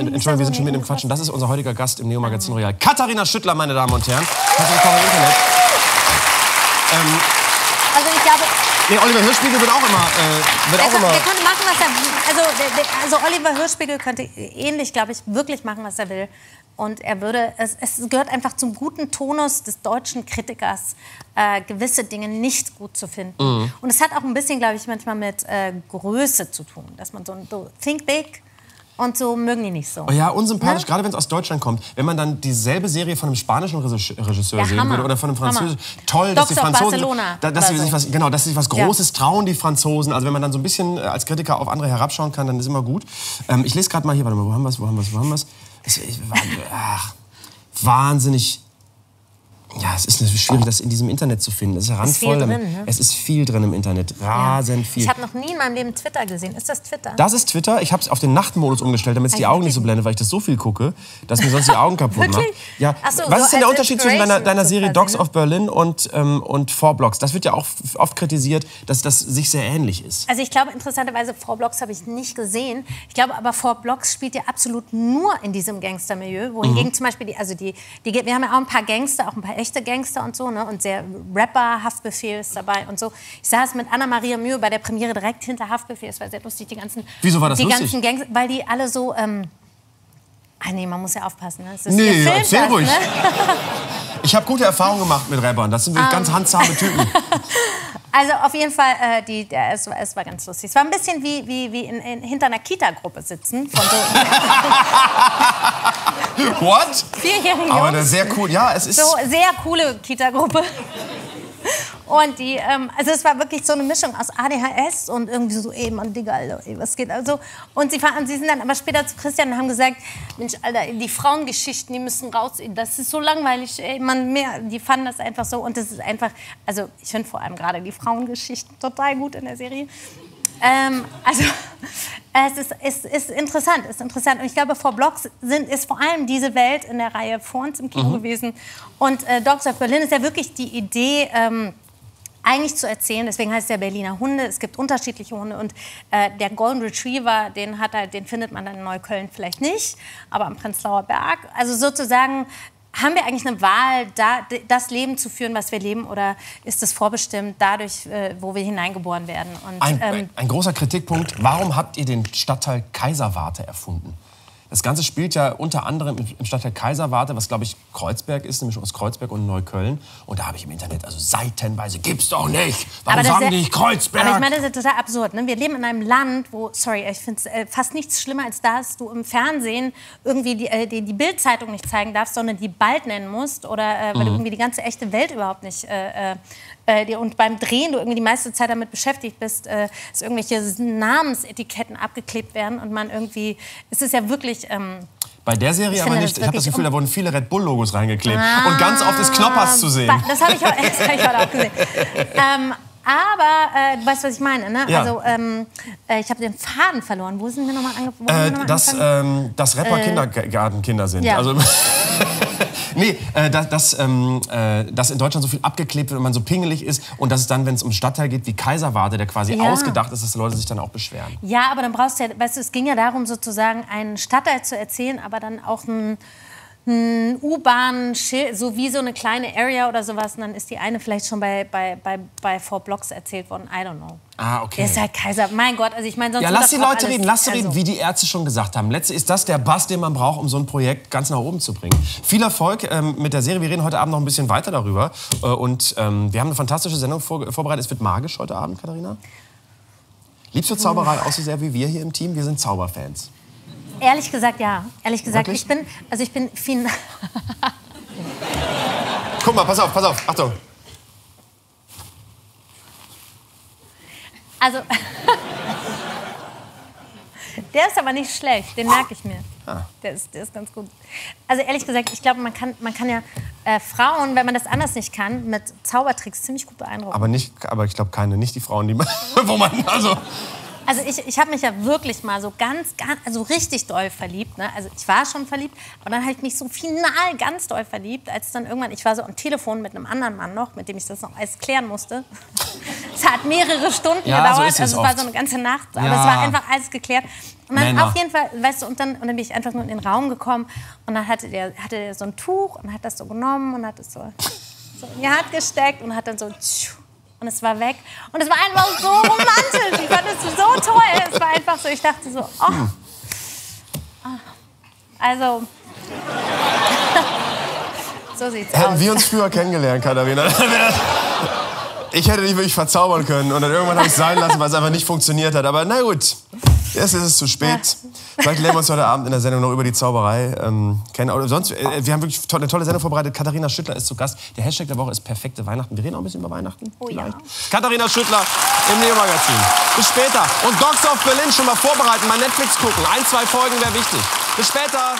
Entschuldigung, wir sind schon mit dem Quatschen. Das ist unser heutiger Gast im Neo-Magazin Royal. Katharina Schüttler, meine Damen und Herren. Herzlich willkommen im Internet. Ähm, Also ich glaube, nee, Oliver Hirschspiegel wird auch immer... Äh, wird der, auch kann, immer der könnte machen, was er also, der, der, also Oliver Hirschspiegel könnte ähnlich, glaube ich, wirklich machen, was er will. Und er würde, es, es gehört einfach zum guten Tonus des deutschen Kritikers, äh, gewisse Dinge nicht gut zu finden. Mhm. Und es hat auch ein bisschen, glaube ich, manchmal mit äh, Größe zu tun, dass man so, so think big und so mögen die nicht so. Oh ja, unsympathisch, Ne? gerade wenn es aus Deutschland kommt. Wenn man dann dieselbe Serie von einem spanischen Regisseur Ja, sehen Hammer. würde oder von einem. Französischen. Toll, dass die Franzosen, da, dass sie sich so. was, genau, dass sie sich was Ja. Großes trauen, die Franzosen. Also wenn man dann so ein bisschen äh, als Kritiker auf andere herabschauen kann, dann ist immer gut. Ähm, ich lese gerade mal hier, warte mal, wo haben wir es, wo haben wir es, wo haben wir es? Ach, wahnsinnig. Ja, es ist schwierig, das in diesem Internet zu finden. Es ist viel randvoll. drin, ne? Es ist viel drin im Internet. Rasend viel. Ich habe noch nie in meinem Leben Twitter gesehen. Ist das Twitter? Das ist Twitter. Ich habe es auf den Nachtmodus umgestellt, damit es die Augen nicht so blendet, weil ich das so viel gucke, dass mir sonst die Augen kaputt macht. Ja. So, Was so ist denn der Unterschied zwischen deiner, deiner Serie Dogs ne? of Berlin und, ähm, und Four Blocks? Das wird ja auch oft kritisiert, dass das sich sehr ähnlich ist. Also ich glaube interessanterweise, Four Blocks habe ich nicht gesehen. Ich glaube aber, Four Blocks spielt ja absolut nur in diesem Gangstermilieu. Wohingegen Mhm. zum Beispiel, die, also die, die, wir haben ja auch ein paar Gangster, auch ein paar echte Gangster und so. Ne? Und sehr Rapper, Haftbefehl ist dabei und so. Ich saß mit Anna-Maria Mühe bei der Premiere direkt hinter Haftbefehl. Es war sehr lustig, die ganzen... Wieso war das die lustig? ganzen Gangster, weil die alle so... Ähm, Ah nee, man muss ja aufpassen. Ne? Es ist, Nee, erzähl das, ruhig. Ne? Ich habe gute Erfahrungen gemacht mit Rappern. Das sind wirklich Ah. ganz handzahme Typen. Also auf jeden Fall, äh, die, der, es, war, es war ganz lustig. Es war ein bisschen wie, wie, wie in, in, hinter einer Kita-Gruppe sitzen von so What? vierjährigen Aber das ist sehr cool. Ja, es ist... So sehr coole Kita-Gruppe. Und die, ähm, also es war wirklich so eine Mischung aus ADHS und irgendwie so, ey, Mann, Digga, Alter, ey, was geht also? Und sie, fahren, sie sind dann aber später zu Christian und haben gesagt, Mensch, Alter, die Frauengeschichten, die müssen raus, das ist so langweilig, ey, man, mehr, die fanden das einfach so und das ist einfach, also ich finde vor allem gerade die Frauengeschichten total gut in der Serie. Ähm, also es ist, es ist interessant, es ist interessant. Und ich glaube, vor Blocks sind, ist vor allem diese Welt in der Reihe vor uns im Kino gewesen. Und äh, Dogs of Berlin ist ja wirklich die Idee, ähm, eigentlich zu erzählen. Deswegen heißt es ja Berliner Hunde. Es gibt unterschiedliche Hunde und äh, der Golden Retriever, den hat er, den findet man dann in Neukölln vielleicht nicht, aber am Prenzlauer Berg. Also sozusagen haben wir eigentlich eine Wahl, da, das Leben zu führen, was wir leben, oder ist es vorbestimmt dadurch, äh, wo wir hineingeboren werden? Und, Ein, ähm, ein großer Kritikpunkt, warum habt ihr den Stadtteil Kaiserwarte erfunden? Das Ganze spielt ja unter anderem im- Stadtteil Kaiserwarte, was glaube ich Kreuzberg ist, nämlich aus Kreuzberg und Neukölln. Und da habe ich im Internet also seitenweise, gibt's doch nicht. Warum das sagen die nicht Kreuzberg? Aber ich meine, das ist ja total absurd. Ne? Wir leben in einem Land, wo, sorry, ich finde es äh, fast nichts schlimmer als das, du im Fernsehen irgendwie die, äh, die, die Bildzeitung nicht zeigen darfst, sondern die bald nennen musst oder äh, Mhm. weil du irgendwie die ganze echte Welt überhaupt nicht äh, äh, äh, und beim Drehen du irgendwie die meiste Zeit damit beschäftigt bist, äh, dass irgendwelche Namensetiketten abgeklebt werden und man irgendwie, es ist ja wirklich ähm, Bei der Serie aber nicht. das Ich habe das Gefühl, da wurden viele Red Bull-Logos reingeklebt. Und ganz oft ist Knoppers zu sehen. Das habe ich, das hab ich heute auch gesehen. ähm, aber äh, du weißt, was ich meine, ne? Ja. Also ähm, äh, ich habe den Faden verloren. Wo sind wir nochmal Äh, noch mal dass, angefangen? ähm, dass Rapper Kindergartenkinder sind. ja. Also, nee, äh, dass, dass, ähm, äh, dass in Deutschland so viel abgeklebt wird und man so pingelig ist und dass es dann, wenn es um Stadtteil geht wie Kaiserwarte, der quasi Ja. ausgedacht ist, dass die Leute sich dann auch beschweren. Ja, aber dann brauchst du ja, weißt du, es ging ja darum, sozusagen einen Stadtteil zu erzählen, aber dann auch ein, ein U-Bahn, so wie so eine kleine Area oder sowas. Und dann ist die eine vielleicht schon bei, bei, bei, bei Four Blocks erzählt worden. I don't know. Ah, okay. Der ist halt Kaiser. Mein Gott, also ich meine, sonst Ja, lass die Leute reden, lass sie also- reden, wie die Ärzte schon gesagt haben. Letztlich ist das der Bass, den man braucht, um so ein Projekt ganz nach oben zu bringen. Viel Erfolg ähm, mit der Serie. Wir reden heute Abend noch ein bisschen weiter darüber. Äh, und ähm, wir haben eine fantastische Sendung vor, vorbereitet. Es wird magisch heute Abend, Katharina. Liebst du Zauberei auch so sehr wie wir hier im Team? Wir sind Zauberfans. Ehrlich gesagt, ja. Ehrlich gesagt, Wirklich? ich bin, also ich bin fin Guck mal, pass auf, pass auf. Achtung. Also. der ist aber nicht schlecht, den merke ich mir. Ah. Der, ist, der ist ganz gut. Also ehrlich gesagt, ich glaube, man kann, man kann ja äh, Frauen, wenn man das anders nicht kann, mit Zaubertricks ziemlich gut beeindrucken. Aber, nicht, aber ich glaube keine, nicht die Frauen, die wo man also Also ich, ich habe mich ja wirklich mal so ganz, ganz, also richtig doll verliebt. Ne? Also ich war schon verliebt, aber dann habe ich mich so final ganz doll verliebt, als dann irgendwann, ich war so am Telefon mit einem anderen Mann noch, mit dem ich das noch alles klären musste. Es hat mehrere Stunden Ja, so gedauert, ist es also es war so eine ganze Nacht, aber Ja. es war einfach alles geklärt. Und dann Männer. auf jeden Fall, weißt du, und dann, und dann bin ich einfach nur in den Raum gekommen und dann hatte der, hatte der so ein Tuch und hat das so genommen und hat es so, so in die Hand gesteckt und hat dann so tschu, und es war weg. Und es war einfach so romantisch. Ich fand es so toll. Es war einfach so, ich dachte so, oh. Hm. Ah. Also, so sieht's Hätten aus. wir uns früher kennengelernt, Katharina. Ich hätte dich wirklich verzaubern können und dann irgendwann habe ich es sein lassen, weil es einfach nicht funktioniert hat. Aber na gut, jetzt ist es zu spät. Vielleicht lernen wir uns heute Abend in der Sendung noch über die Zauberei ähm, kennen. Oder sonst, äh, wir haben wirklich to eine tolle Sendung vorbereitet. Katharina Schüttler ist zu Gast. Der Hashtag der Woche ist perfekte Weihnachten. Wir reden auch ein bisschen über Weihnachten. Oh ja. vielleicht. Katharina Schüttler im Neo-Magazin. Bis später. Und Dogs of Berlin schon mal vorbereiten, mal Netflix gucken. Ein, zwei Folgen wäre wichtig. Bis später.